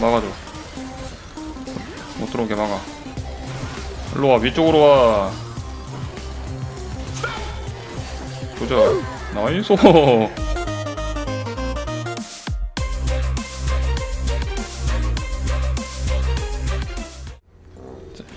막아줘. 못 들어오게 막아. 일로 와 위쪽으로 와. 조져. nice.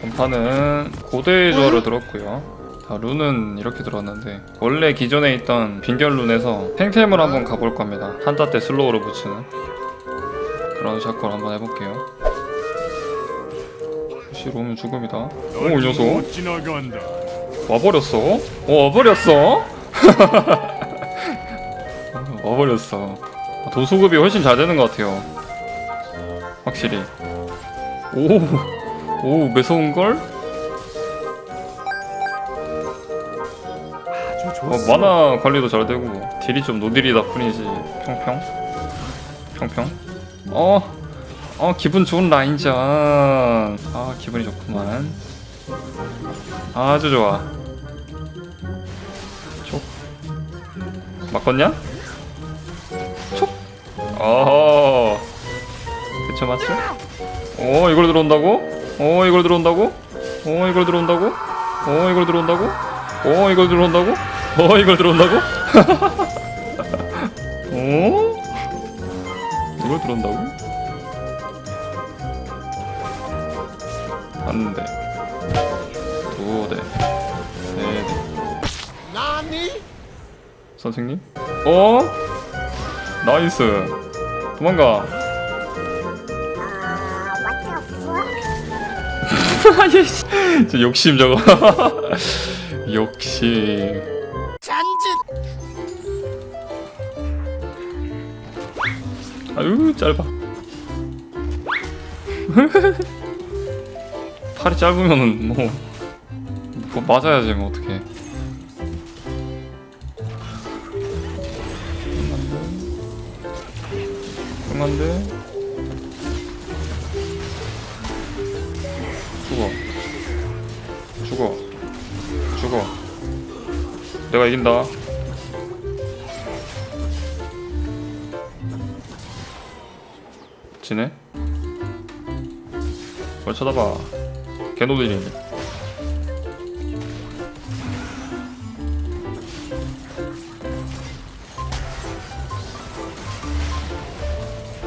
본판은 고대 조화를 들었고요 자, 룬은 이렇게 들었는데 원래 기존에 있던 빙결 룬에서 탱템을 한번 가볼 겁니다 한타 때 슬로우로 붙이는 그런 샷걸 한번 해볼게요 혹시 오면 죽음이다 오이 녀석. 와버렸어? 어 와버렸어? 와버렸어 아, 도수급이 훨씬 잘 되는 것 같아요 확실히 오, 오 매서운걸? 어. 만화 관리도 잘 되고 딜이 좀 노딜이다 뿐이지 평평 평평 어, 어 기분 좋은 라인전 아 기분이 좋구만 아주 좋아 촉 맞겠냐? 촉 어허 그쵸 맞죠? 어 이걸 들어온다고? 어 이걸 들어온다고? 어 이걸 들어온다고? 어 이걸 들어온다고? 어 이걸 들어온다고? 어 이걸 들어온다고? 어? 이걸 들어온다고? 한 대, 두 대, 네 대. 선생님? 어? nice. 도망가. 아이씨, 저 욕심 저거. 욕심. 아유 짧아. 팔이 짧으면은 뭐, 뭐 맞아야지 뭐 어떻게. 끝난데. 죽어. 죽어. 죽어. 내가 이긴다. 지네? 뭘 쳐다봐. 개노들이.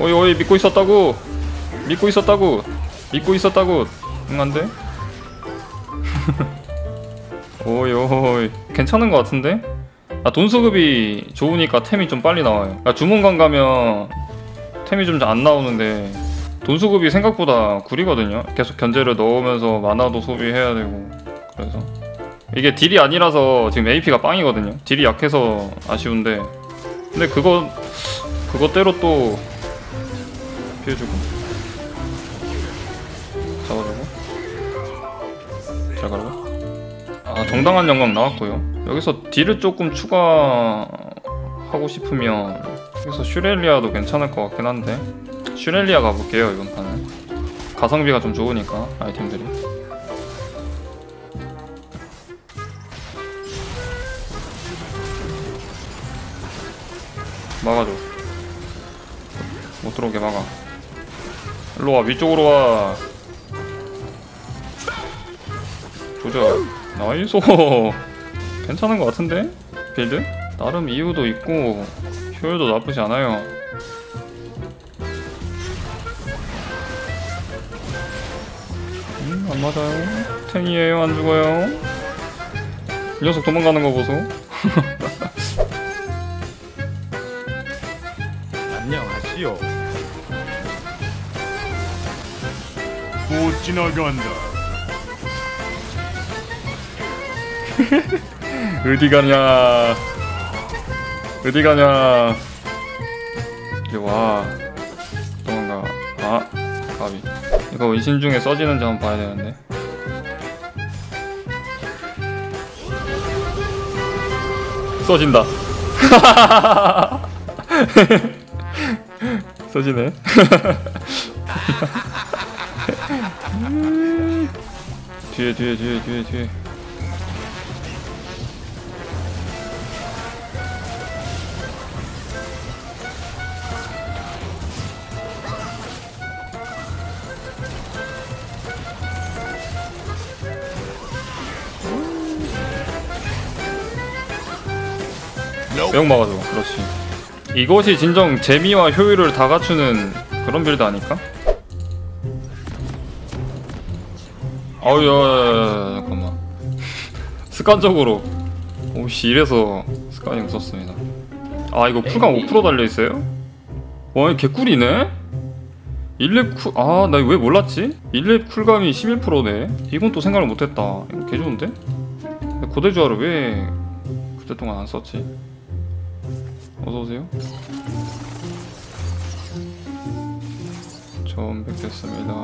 오이 오이 믿고 있었다고. 믿고 있었다고. 믿고 있었다고. 응 안돼? 오이 오이 괜찮은 것 같은데? 아 돈 수급이 좋으니까 템이 좀 빨리 나와요. 아 주문관 가면 템이 좀 안 나오는데 돈 수급이 생각보다 구리거든요. 계속 견제를 넣으면서 마나도 소비해야 되고 그래서 이게 딜이 아니라서 지금 AP가 빵이거든요. 딜이 약해서 아쉬운데 근데 그거 그것대로 또 피해주고 잡아주고 잘 가라고 아 정당한 영광 나왔고요. 여기서 딜을 조금 추가하고 싶으면 여기서 슈렐리아도 괜찮을 것 같긴 한데. 슈렐리아 가볼게요 이번 판은. 가성비가 좀 좋으니까 아이템들이. 막아줘. 못 들어오게 막아. 일로와 위쪽으로 와. 조져. nice. 괜찮은 것 같은데? 빌드? 나름 이유도 있고 효율도 나쁘지 않아요 음, 안 맞아요. 탱이에요, 안 죽어요. 이 녀석 도망가는 거 보소. 안녕하시오. 못 지나간다. 어디 가냐? 어디 가냐? 이리 와. 도망가. 아, 가비. 이거 의신 중에 써지는지 한번 봐야 되는데. 써진다. 써지네. 뒤에 뒤에 뒤에 뒤에 뒤에. 매혹 막아줘 그렇지 이것이 진정 재미와 효율을 다 갖추는 그런 빌드 아닐까? 아우 야, 잠깐만 습관적으로 오씨 이래서 습관이 없었습니다 아 이거 쿨감 5% 달려있어요? 와 이거 개꿀이네? 1렙 쿨.. 아나 왜 몰랐지? 1렙 쿨감이 11%네 이건 또 생각을 못했다 이거 개 좋은데? 고대주화를 왜 그때 동안 안 썼지? 어서오세요. 처음 뵙겠습니다.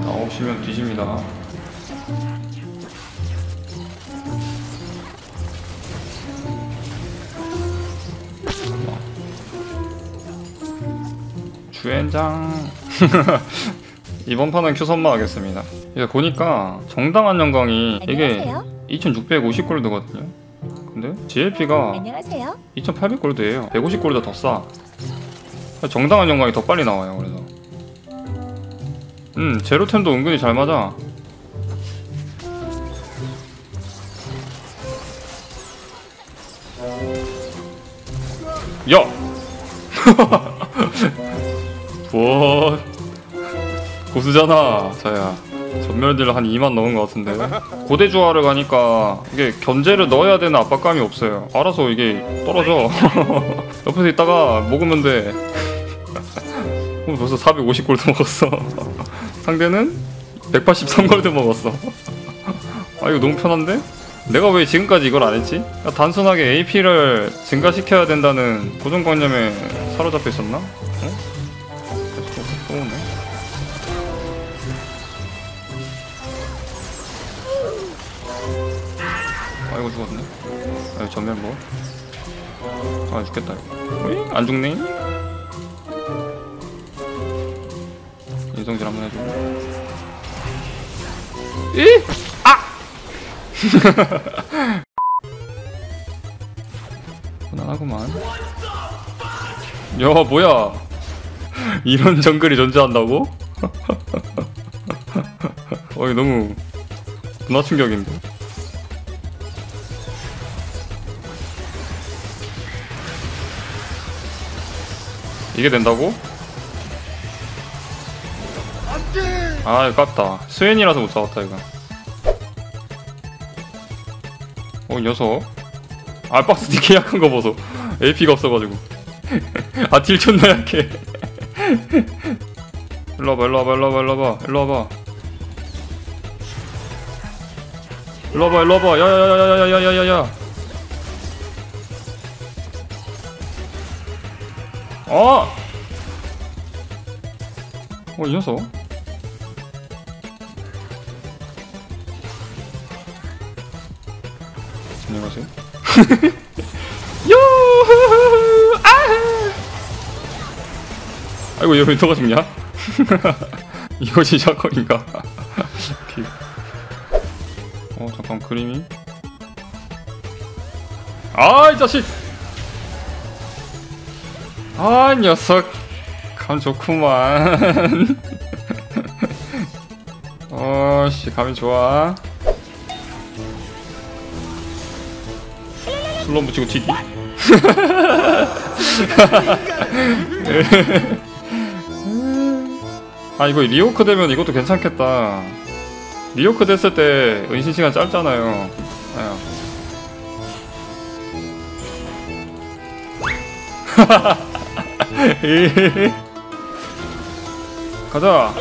나오시면 뒤집니다. 주엔장. 이번 판은 큐선만 하겠습니다. 이제 보니까 정당한 영광이 이게 안녕하세요. 2650골드거든요. 근데 GLP가 안녕하세요. 2800골드예요 150골드 더 싸. 정당한 영광이 더 빨리 나와요 그래서 음 제로템도 은근히 잘 맞아 야! 뭐 고수잖아 자야 전멸들 한 2만 넘은 것 같은데 고대 주화를 가니까 이게 견제를 넣어야 되는 압박감이 없어요 알아서 이게 떨어져 옆에서 있다가 먹으면 돼 벌써 450골드 먹었어 상대는 183골드 먹었어 아 이거 너무 편한데? 내가 왜 지금까지 이걸 안 했지? 단순하게 AP를 증가시켜야 된다는 고정관념에 사로잡혀 있었나? 어? 계속 또 오네 아 이거 죽었네 아 전멸 뭐? 아 죽겠다 이거 어이? 안 죽네 인성질 한번 해줘 이? 아! 무난하구만 야 뭐야 이런 정글이 존재한다고? 어이 너무 문화 충격인데 이게 된다고? 아 깝다. 스웬이라서 못 잡았다 이거. 어 녀석. 알박스 디케 약한 거 보소. AP가 없어가지고. 아딜 존나 약해. 일로 와봐 일로 와봐 일로 와봐 일로 와봐. 일로 와봐. 일로 와봐 일로 와봐. 야야야야야야야야야 아! 어, 이 녀석. 안녕하세요. 요! 아! 아이고, 얘왜 터가 죽냐? 이것이 샷건인가? 어, 잠깐, 그림이. 아, 이 자식! 아, 이 녀석. 감 좋구만. 어씨, 감이 좋아. 슬로우 붙이고 튀기. 아, 이거 rework 되면 이것도 괜찮겠다. rework 됐을 때 은신 시간 짧잖아요. 아유. 가자.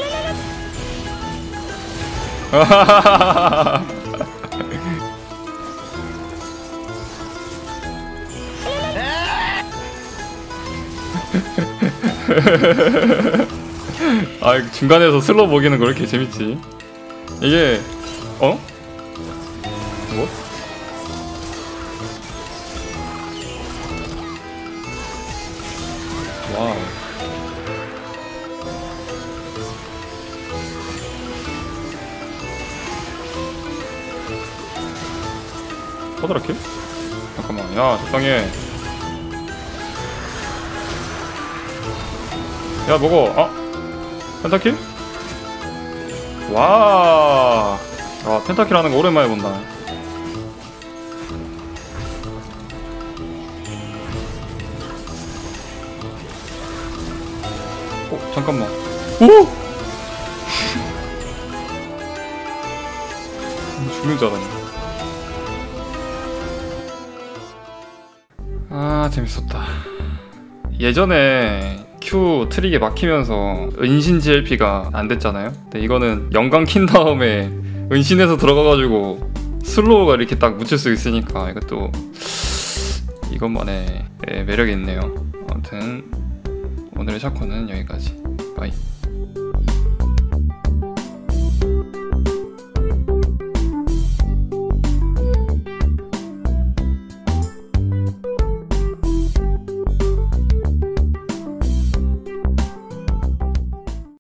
아 중간에서 슬로우 먹이는 거 이렇게 재밌지. 이게 어? 뭐? 와우. 퍼드라킬? 잠깐만, 야, 적당히 해. 야, 먹어. 아, 펜타킬? 와, 아, 펜타킬 하는 거 오랜만에 본다. 잠깐만. 오 죽는 줄 알았네. 아 재밌었다. 예전에 Q 트릭에 막히면서 은신 GLP가 안 됐잖아요? 근데 이거는 영광 킨 다음에 은신해서 들어가가지고 slow가 이렇게 딱 묻힐 수 있으니까 이것도 이것만의 예, 매력이 있네요. 아무튼 오늘의 샤코는 여기까지 bye